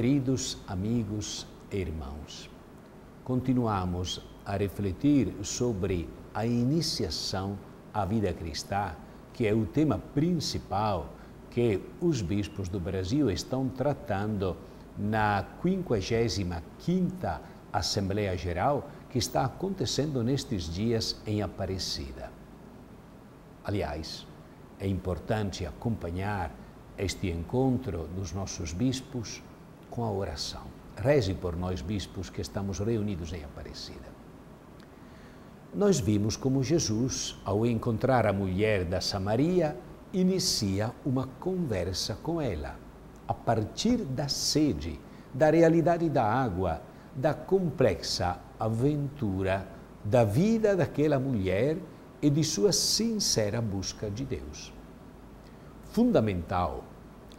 Queridos amigos e irmãos, continuamos a refletir sobre a iniciação à vida cristã, que é o tema principal que os bispos do Brasil estão tratando na 55ª Assembleia Geral que está acontecendo nestes dias em Aparecida. Aliás, é importante acompanhar este encontro dos nossos bispos com a oração. Reze por nós, bispos, que estamos reunidos em Aparecida. Nós vimos como Jesus, ao encontrar a mulher da Samaria, inicia uma conversa com ela, a partir da sede, da realidade da água, da complexa aventura da vida daquela mulher e de sua sincera busca de Deus. Fundamental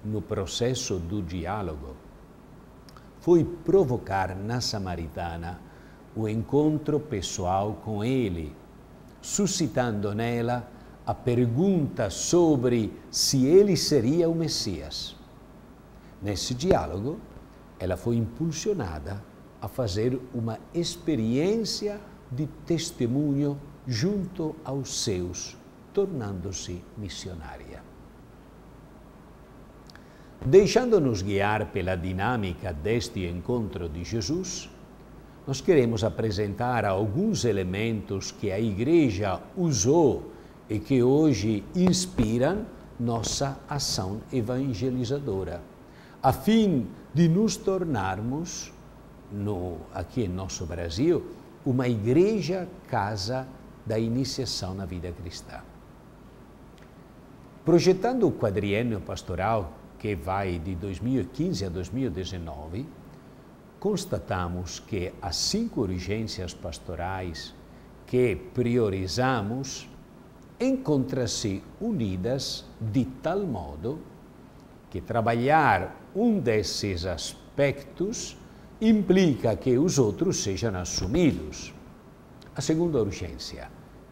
no processo do diálogo foi provocar na samaritana o encontro pessoal com ele, suscitando nela a pergunta sobre se ele seria o Messias. Nesse diálogo, ela foi impulsionada a fazer uma experiência de testemunho junto aos seus, tornando-se missionária. Deixando-nos guiar pela dinâmica deste encontro de Jesus, nós queremos apresentar alguns elementos que a Igreja usou e que hoje inspiram nossa ação evangelizadora, a fim de nos tornarmos, no, aqui em nosso Brasil, uma igreja casa da iniciação na vida cristã. Projetando o quadriênio pastoral que vai de 2015 a 2019, constatamos que as cinco urgências pastorais que priorizamos encontram-se unidas de tal modo que trabalhar um desses aspectos implica que os outros sejam assumidos. A segunda urgência,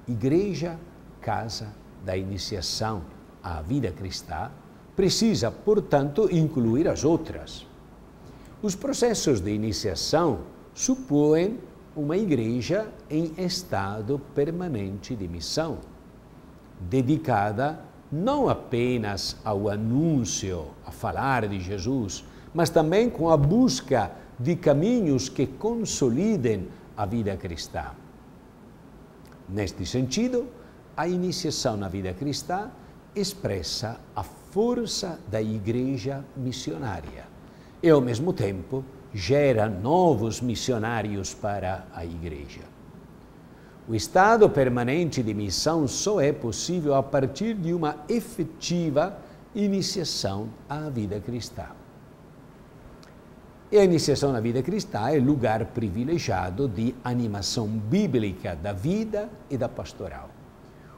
igreja, casa da iniciação à vida cristã, precisa, portanto, incluir as outras. Os processos de iniciação supõem uma igreja em estado permanente de missão, dedicada não apenas ao anúncio, a falar de Jesus, mas também com a busca de caminhos que consolidem a vida cristã. Neste sentido, a iniciação na vida cristã expressa a força da igreja missionária e, ao mesmo tempo, gera novos missionários para a igreja. O estado permanente de missão só é possível a partir de uma efetiva iniciação à vida cristã. E a iniciação na vida cristã é lugar privilegiado de animação bíblica da vida e da pastoral.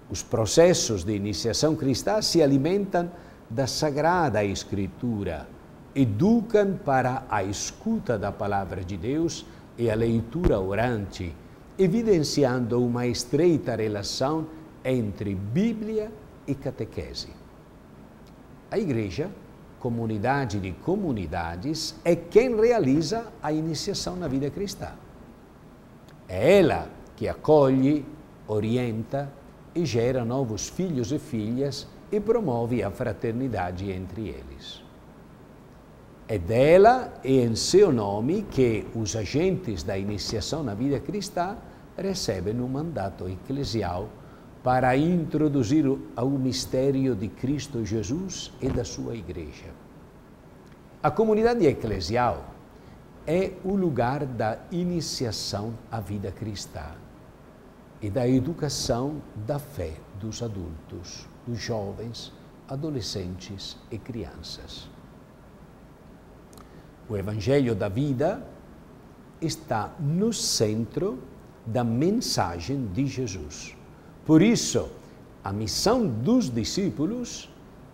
Os processos de iniciação cristã se alimentam da Sagrada Escritura, educam para a escuta da palavra de Deus e a leitura orante, evidenciando uma estreita relação entre Bíblia e catequese. A Igreja, comunidade de comunidades, é quem realiza a iniciação na vida cristã. É ela que acolhe, orienta e gera novos filhos e filhas e promove a fraternidade entre eles. É dela e em seu nome que os agentes da iniciação na vida cristã recebem um mandato eclesial para introduzir o mistério de Cristo Jesus e da sua igreja. A comunidade eclesial é o lugar da iniciação à vida cristã e da educação da fé dos adultos, dos jovens, adolescentes e crianças. O Evangelho da vida está no centro da mensagem de Jesus. Por isso, a missão dos discípulos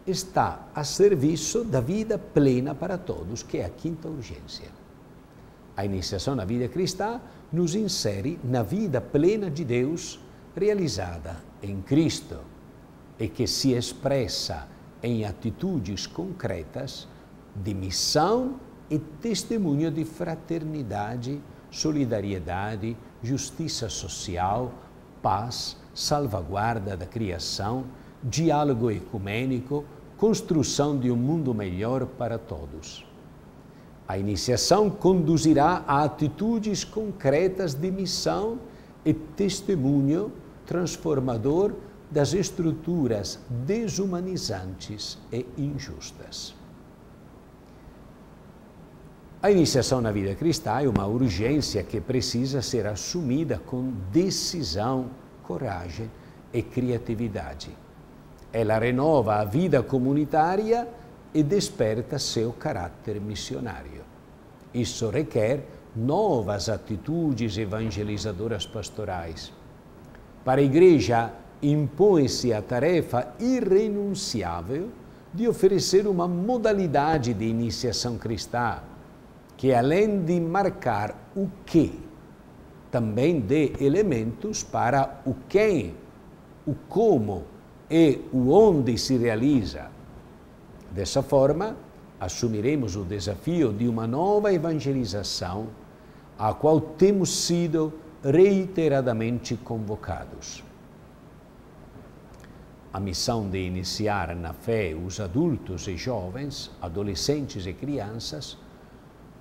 está a serviço da vida plena para todos, que é a quinta urgência. A iniciação na vida cristã nos insere na vida plena de Deus realizada em Cristo e que se expressa em atitudes concretas de missão e testemunho de fraternidade, solidariedade, justiça social, paz, salvaguarda da criação, diálogo ecumênico, construção de um mundo melhor para todos. A iniciação conduzirá a atitudes concretas de missão e testemunho transformador das estruturas desumanizantes e injustas. A iniciação na vida cristã é uma urgência que precisa ser assumida com decisão, coragem e criatividade. Ela renova a vida comunitária e desperta seu caráter missionário. Isso requer novas atitudes evangelizadoras pastorais. Para a Igreja, impõe-se a tarefa irrenunciável de oferecer uma modalidade de iniciação cristã que, além de marcar o que, também dê elementos para o quem, o como e o onde se realiza. Dessa forma, assumiremos o desafio de uma nova evangelização, a qual temos sido reiteradamente convocados. A missão de iniciar na fé os adultos e jovens, adolescentes e crianças,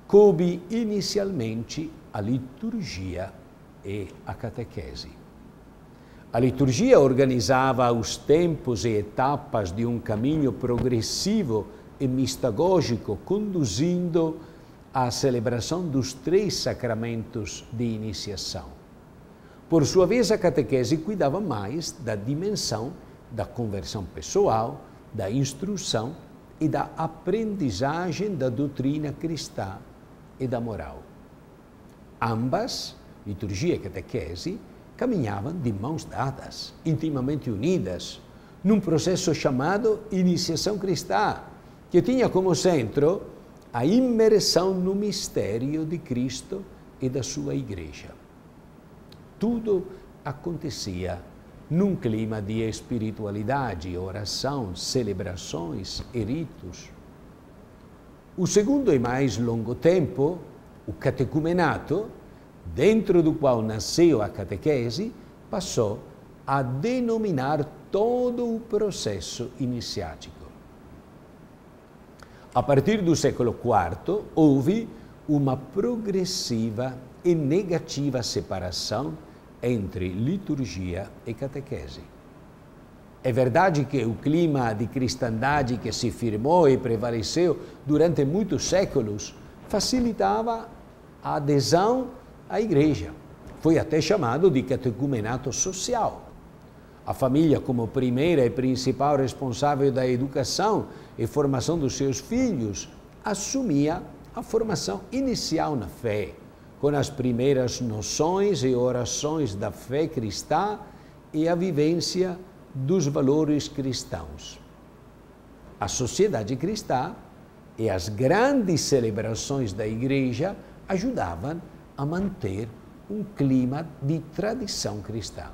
coube inicialmente a liturgia e a catequese. A liturgia organizava os tempos e etapas de um caminho progressivo e mistagógico, conduzindo à celebração dos três sacramentos de iniciação. Por sua vez, a catequese cuidava mais da dimensão da conversão pessoal, da instrução e da aprendizagem da doutrina cristã e da moral. Ambas, liturgia e catequese, caminhavam de mãos dadas, intimamente unidas, num processo chamado iniciação cristã, que tinha como centro a imersão no mistério de Cristo e da sua igreja. Tudo acontecia num clima de espiritualidade, oração, celebrações e ritos. O segundo e mais longo tempo, o catecumenato, dentro do qual nasceu a catequese, passou a denominar todo o processo iniciático. A partir do século IV, houve uma progressiva e negativa separação entre liturgia e catequese. É verdade que o clima de cristandade que se firmou e prevaleceu durante muitos séculos facilitava a adesão à igreja. Foi até chamado de catecumenato social. A família, como primeira e principal responsável da educação e formação dos seus filhos, assumia a formação inicial na fé, com as primeiras noções e orações da fé cristã e a vivência dos valores cristãos. A sociedade cristã e as grandes celebrações da Igreja ajudavam a manter um clima de tradição cristã.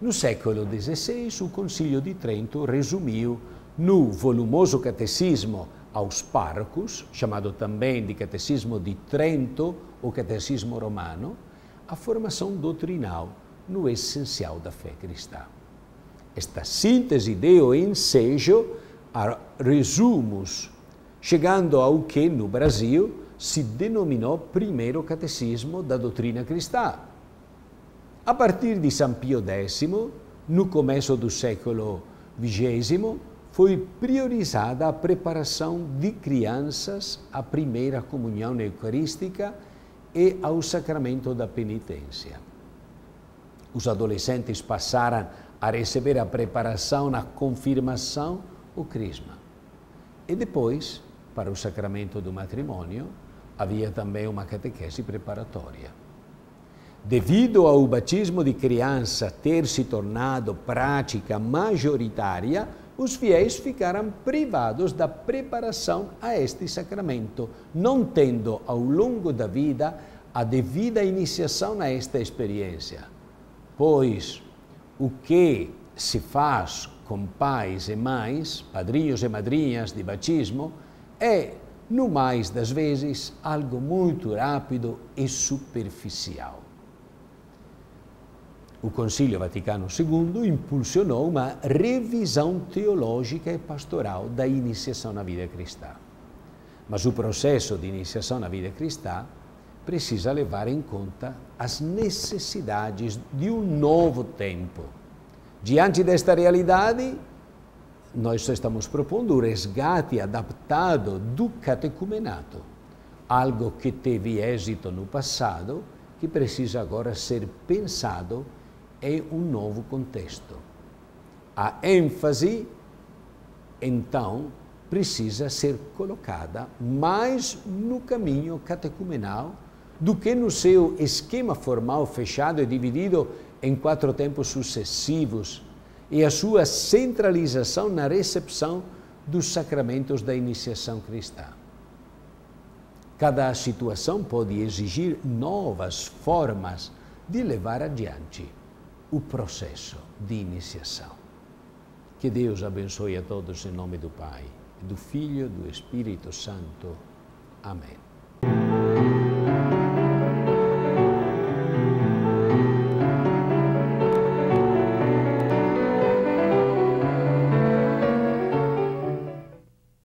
No século XVI, o Concílio de Trento resumiu no volumoso catecismo aos párocos, chamado também de Catecismo de Trento ou Catecismo Romano, a formação doutrinal no essencial da fé cristã. Esta síntese deu ensejo a resumos, chegando ao que no Brasil se denominou primeiro catecismo da doutrina cristã. A partir de São Pio X, no começo do século XX, foi priorizada a preparação de crianças à primeira comunhão eucarística e ao sacramento da penitência os adolescentes passaram a receber a preparação na confirmação, o crisma. E depois, para o sacramento do matrimônio, havia também uma catequese preparatória. Devido ao batismo de criança ter se tornado prática majoritária, os fiéis ficaram privados da preparação a este sacramento, não tendo ao longo da vida a devida iniciação nesta experiência pois o que se faz com pais e mães, padrinhos e madrinhas de batismo, é no mais das vezes algo muito rápido e superficial. O Concílio Vaticano II impulsionou uma revisão teológica e pastoral da iniciação na vida cristã. Mas o processo de iniciação na vida cristã precisa levar em conta as necessidades de um novo tempo. Diante desta realidade, nós estamos propondo o resgate adaptado do catecumenato, algo que teve êxito no passado, que precisa agora ser pensado em um novo contexto. A ênfase, então, precisa ser colocada mais no caminho catecumenal do que no seu esquema formal fechado e dividido em quatro tempos sucessivos e a sua centralização na recepção dos sacramentos da iniciação cristã. Cada situação pode exigir novas formas de levar adiante o processo de iniciação. Que Deus abençoe a todos em nome do Pai, do Filho e do Espírito Santo. Amém.